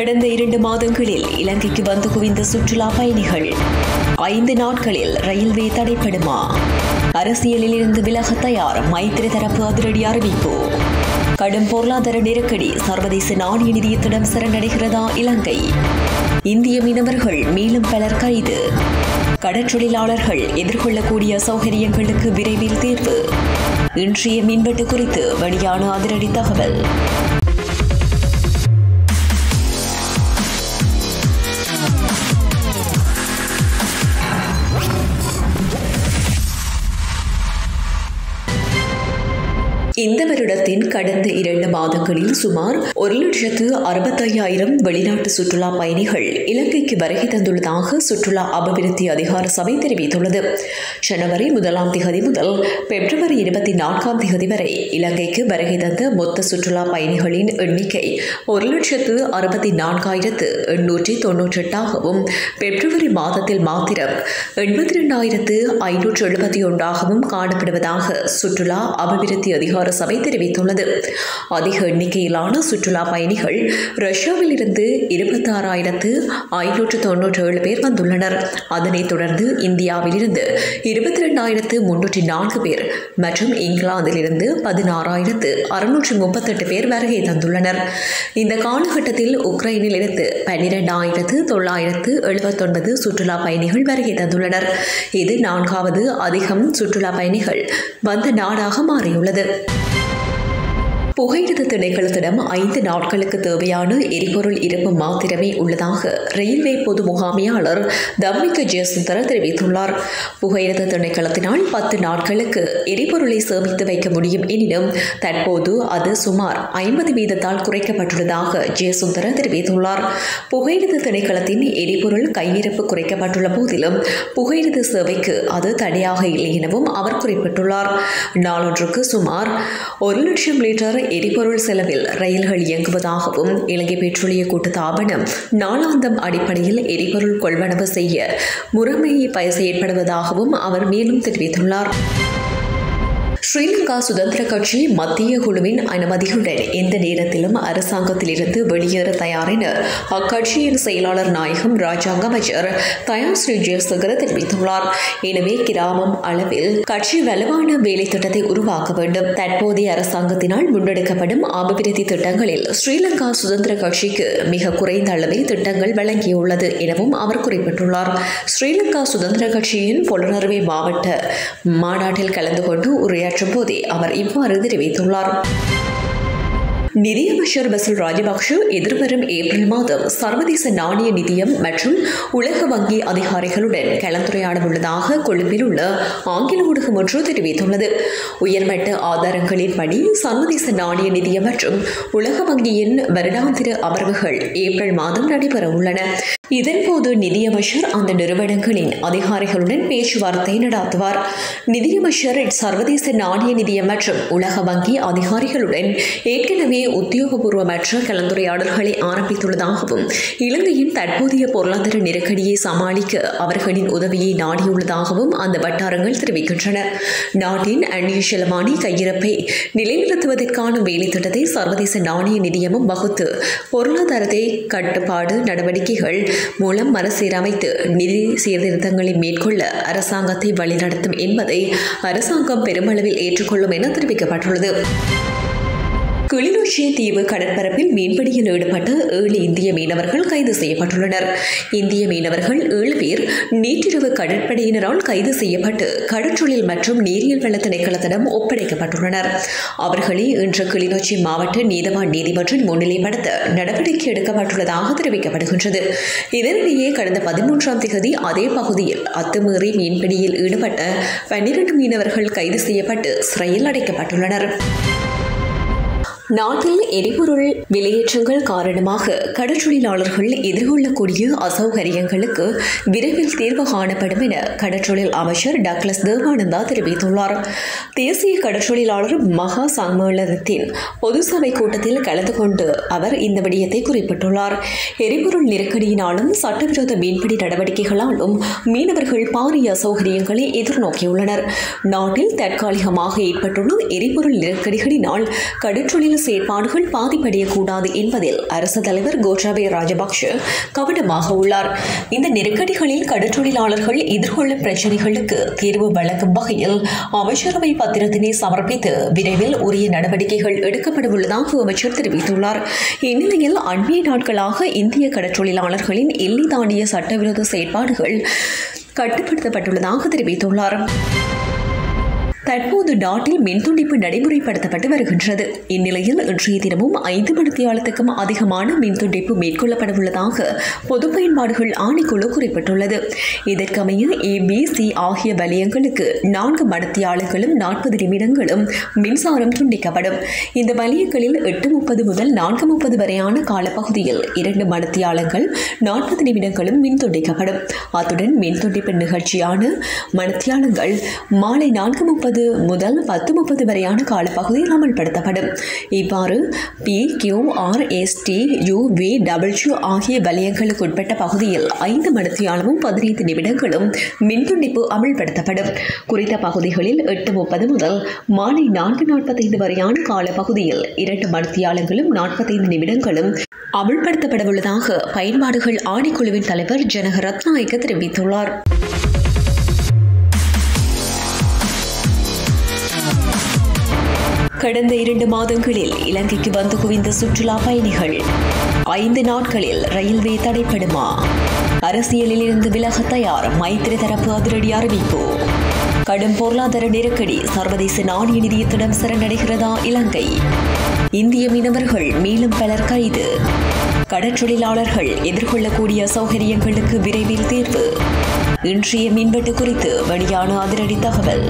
கடந்த இரண்டு மாதங்களில் இலங்கைக்கு வந்து குவிந்த சுற்றுலா பயணிகள். ஐந்து நாட்களில் ரயில்வே தடைப்படுமா? அரசியலில் இருந்து விலக தயார் மைத்திரி தரப்பு அதிரடி அறிவிப்பு. கடும் பொருளாதார நெருக்கடி சர்வதேச நாணய நிதியத்திடம் சரணடைகிறதா இலங்கை? இந்திய மீனவர்கள் மேலும் பலர் கைது. கடற்றொழிலாளர்கள் எதிர்கொள்ளக்கூடிய சௌகரியங்களுக்கு விரைவில் தீர்வு இன்றைய மின்வெட்டு குறித்து வெளியான அதிரடி தகவல். இந்த வருடத்தின் கடந்த இரண்டு மாதங்களில் சுமார் ஒரு லட்சத்து அறுபத்தையாயிரம் வெளிநாட்டு சுற்றுலா பயணிகள் இலங்கைக்கு வருகை தந்துள்ளதாக சுற்றுலா அபிவிருத்தி அதிகார சபை தெரிவித்துள்ளது. ஜனவரி முதலாம் திகதி முதல் பிப்ரவரி இருபத்தி நான்காம் திகதி வரை இலங்கைக்கு வருகை தந்த மொத்த சுற்றுலா பயணிகளின் எண்ணிக்கை ஒரு லட்சத்து அறுபத்தி நான்காயிரத்து எண்ணூற்றி தொன்னூற்றி எட்டாகவும் பிப்ரவரி மாதத்தில் மாத்திரம் எண்பத்தி ரெண்டாயிரத்து ஐநூற்று எழுபத்தி ஒன்றாகவும் காணப்படுவதாக சுற்றுலா அபிவிருத்தி அதிகார சபை தெரிவித்துள்ளது. அதிக எண்ணிக்கையிலான சுற்றுலா பயணிகள் ரஷ்யாவில் இருந்து இருபத்தாறாயிரத்து ஐநூற்று தொன்னூற்றி ஏழு பேர் வந்துள்ளனர். அதனைத் தொடர்ந்து இந்தியாவில் இருந்து இருபத்தி ரெண்டாயிரத்து முன்னூற்றி நான்கு பேர் மற்றும் இங்கிலாந்திலிருந்து பதினாறாயிரத்து அறுநூற்று முப்பத்தெட்டு பேர் வருகை தந்துள்ளனர். இந்த காலகட்டத்தில் உக்ரைனில் இருந்து பன்னிரெண்டாயிரத்து தொள்ளாயிரத்து எழுபத்தொன்பது சுற்றுலா பயணிகள் வருகை தந்துள்ளனர். இது நான்காவது அதிகம் சுற்றுலா பயணிகள் வந்த நாடாக மாறியுள்ளது. புகையிரத திணைக்களத்திடம் ஐந்து நாட்களுக்கு தேவையான எரிபொருள் இருப்பு மாத்திரமே உள்ளதாக ரயில்வே பொது முகாமையாளர் தம்மிக ஜெயசுந்தர தெரிவித்துள்ளார். புகையிரத திணைக்களத்தினால் பத்து நாட்களுக்கு எரிபொருளை சேமித்து வைக்க முடியும் எனினும் தற்போது அது சுமார் ஐம்பது வீதத்தால் குறைக்கப்பட்டுள்ளதாக ஜெயசுந்தர தெரிவித்துள்ளார். புகையிரத திணைக்களத்தின் எரிபொருள் கையிருப்பு குறைக்கப்பட்டுள்ள போதிலும் புகையிரத சேவைக்கு அது தடையாக இல்லை எனவும் அவர் குறிப்பிட்டுள்ளார். நாளொன்றுக்கு சுமார் ஒரு லட்சம் லிட்டர் எரிபொருள் செலவில் ரயில்கள் இயங்குவதாகவும் இலங்கை பெட்ரோலிய கூட்டுத்தாபனம் நாளாந்தம் அடிப்படையில் எரிபொருள் கொள்வனவு செய்ய முறைமையை செயற்படுவதாகவும் அவர் மேலும் தெரிவித்துள்ளார். ஸ்ரீலங்கா சுதந்திர கட்சி மத்திய குழுவின் அனுமதியுடன் எந்த நேரத்திலும் அரசாங்கத்திலிருந்து வெளியேற தயாரென அக்கட்சியின் செயலாளர் நாயகம் ராஜாங்க அமைச்சர் தயார் ஸ்ரீ ஜெயசங்கர் தெரிவித்துள்ளார். எனவே கிராமம் அளவில் கட்சி வலுவான வேலை திட்டத்தை உருவாக்க வேண்டும். தற்போதைய அரசாங்கத்தினால் முன்னெடுக்கப்படும் அபிவிருத்தி திட்டங்களில் ஸ்ரீலங்கா சுதந்திர கட்சிக்கு மிக குறைந்த அளவில் திட்டங்கள் வழங்கியுள்ளது எனவும் அவர் குறிப்பிட்டுள்ளார். ஸ்ரீலங்கா சுதந்திர கட்சியின் பொலனறுவை மாவட்ட மாநாட்டில் கலந்து கொண்டு உரையாற்ற உரையாற்றும் போதே அவர் இவ்வாறு தெரிவித்துள்ளார். நிதியமைச்சர் பசில் ராஜபக்ஷ எதிர்வரும் ஏப்ரல் மாதம் சர்வதேச நாணய நிதியம் மற்றும் உலக வங்கி அதிகாரிகளுடன் கலந்துரையாட உள்ளதாக கொழும்பில் உள்ள ஆங்கில ஊடகம் ஒன்று தெரிவித்துள்ளது. உயர்மட்ட ஆதாரங்களின்படி சர்வதேச நாணய நிதியம் மற்றும் உலக வங்கியின் வருடாந்திர அமர்வுகள் ஏப்ரல் மாதம் நடைபெற உள்ளன இதன்போது நிதியமைச்சர் அந்த நிறுவனங்களின் அதிகாரிகளுடன் பேச்சுவார்த்தை நடாத்துவார். நிதியமைச்சர் சர்வதேச நாணய நிதியம் மற்றும் உலக வங்கி அதிகாரிகளுடன் ஏற்கனவே உத்தியோகபூர்வமற்ற கலந்துரையாடல்களை ஆரம்பித்துள்ளதாகவும் இலங்கையின் தற்போதைய பொருளாதார நெருக்கடியை சமாளிக்க அவர்களின் உதவியை நாடியுள்ளதாகவும் அந்த வட்டாரங்கள் தெரிவிக்கின்றன. நாட்டின் அந்நிய செலவாணி கையிருப்பை நிலைநிறுத்துவதற்கான வேலை திட்டத்தை சர்வதேச நாணய நிதியமும் வகுத்து பொருளாதாரத்தை கட்டுப்பாடு நடவடிக்கைகள் மூலம் மறுசீரமைத்து நிதி சீர்திருத்தங்களை மேற்கொள்ள அரசாங்கத்தை வழிநடத்தும் என்பதை அரசாங்கம் பெருமளவில் ஏற்றுக்கொள்ளும் என தெரிவிக்கப்பட்டுள்ளது. கிளிநொச்சி தீவு கடற்பரப்பில் மீன்பிடியில் ஈடுபட்ட ஏழு இந்திய மீனவர்கள் கைது செய்யப்பட்டுள்ளனர். இந்திய மீனவர்கள் ஏழு பேர் நேற்றிரவு கடற்படையினரால் கைது செய்யப்பட்டு கடற்றொழில் மற்றும் நீரியல் வள திணைக்களத்திடம் ஒப்படைக்கப்பட்டுள்ளனர். அவர்களை இன்று கிளிநொச்சி மாவட்ட நீதவான் நீதிமன்றம் முன்னிலைப்படுத்த நடவடிக்கை எடுக்கப்பட்டுள்ளதாக தெரிவிக்கப்படுகின்றது. இதனிடையே கடந்த பதிமூன்றாம் தேதி அதே பகுதியில் அத்துமீறி மீன்பிடியில் ஈடுபட்ட பன்னிரண்டு மீனவர்கள் கைது செய்யப்பட்டு சிறையில் அடைக்கப்பட்டுள்ளனர். நாட்டில் எரிபொருள் விலையேற்றங்கள் காரணமாக கடற்றொழிலாளர்கள் எதிர்கொள்ளக்கூடிய அசௌகரியங்களுக்கு விரைவில் தீர்வு காணப்படும் என கடற்றொழில் அமைச்சர் டக்ளஸ் தேவானந்தா தெரிவித்துள்ளார். தேசிய கடற்றொழிலாளர் மகா சம்மேளனத்தின் பொது சபை கூட்டத்தில் கலந்து கொண்டு அவர் இந்த விடயத்தை குறிப்பிட்டுள்ளார். எரிபொருள் நெருக்கடியினாலும் சட்டவிரோத மீன்பிடி நடவடிக்கைகளாலும் மீனவர்கள் பாரிய அசௌகரியங்களை எதிர்நோக்கியுள்ளனர். நாட்டில் தற்காலிகமாக ஏற்பட்டுள்ள எரிபொருள் நெருக்கடிகளினால் கடற்றொழில் செயற்பாடுகள் பாதிப்படையக்கூடாது என்பதில் அரசு தலைவர் கோட்டாபய ராஜபக்ஷ கவனமாக உள்ளார். இந்த நெருக்கடிகளில் கடற்றொழிலாளர்கள் எதிர்கொள்ளும் பிரச்சினைகளுக்கு தீர்வு வழங்கும் வகையில் அமைச்சரவை பத்திரத்தினை சமர்ப்பித்து விரைவில் உரிய நடவடிக்கைகள் எடுக்கப்படவுள்ளதாக அமைச்சர் தெரிவித்துள்ளார். இந்நிலையில் அண்மைய நாட்களாக இந்திய கடற்றொழிலாளர்களின் எல்லை தாண்டிய சட்டவிரோத செயற்பாடுகள் கட்டுப்படுத்தப்பட்டுள்ளதாக தெரிவித்துள்ளார். தற்போது நாட்டில் மின்துண்டிப்பு நடைமுறைப்படுத்தப்பட்டு வருகின்றது. இந்நிலையில் இன்றைய தினமும் ஐந்து மணித்தியாலத்துக்கும் அதிகமான மின்துண்டிப்பு மேற்கொள்ளப்படவுள்ளதாக பொது பயன்பாடுகள் ஆணைக்குழு குறிப்பிட்டுள்ளது. இதற்கமைய ஏபிசி ஆகிய வலயங்களுக்கு நான்கு மணித்தியாலங்களும் நாற்பது நிமிடங்களும் மின்சாரம் துண்டிக்கப்படும். இந்த வலயங்களில் எட்டு முப்பது முதல் நான்கு முப்பது வரையான காலப்பகுதியில் இரண்டு மணித்தியாலங்கள் நாற்பது நிமிடங்களும் மின் துண்டிக்கப்படும் அத்துடன் மின் துண்டிப்பு நிகழ்ச்சியான மணித்தியாலங்கள் மாலை நான்கு முப்பது முதல் பத்து முப்பது வரையான காலப்பகுதியில் அமல்படுத்தப்படும். இவ்வாறு P Q R S T U V W ஆகிய வலயங்களுக்கு உட்பட்ட பகுதியில் ஐந்து மணித்தியாலமும் பதினைந்து நிமிடங்களும் மின்துண்டிப்பு அமல்படுத்தப்படும். குறித்த பகுதிகளில் எட்டு முப்பது முதல் மாலை நான்கு நாற்பத்தைந்து வரையான காலப்பகுதியில் இரண்டு மணித்தியாலங்களும் நாற்பத்தைந்து நிமிடங்களும் அமல்படுத்தப்படவுள்ளதாக பயன்பாடுகள் ஆணைக்குழுவின் தலைவர் ஜனக ரத்நாயக்க தெரிவித்துள்ளார். கடந்த இரண்டு மாதங்களில் இலங்கைக்கு வந்து குவிந்த சுற்றுலா பயணிகள். ஐந்து நாட்களில் ரயில்வே தடைப்படுமா? அரசியலில் இருந்து விலக தயார் மைத்திரி தரப்பு அதிரடி அறிவிப்பு. கடும் பொருளாதார நெருக்கடி சர்வதேச நாணய நிதியத்திடம் சரணடைகிறதா இலங்கை? இந்திய மீனவர்கள் மேலும் பலர் கைது. கடற்றொழிலாளர்கள் எதிர்கொள்ளக்கூடிய சௌகரியங்களுக்கு விரைவில் தீர்வு. இன்றைய மின்வெட்டு குறித்து வெளியான அதிரடி தகவல்.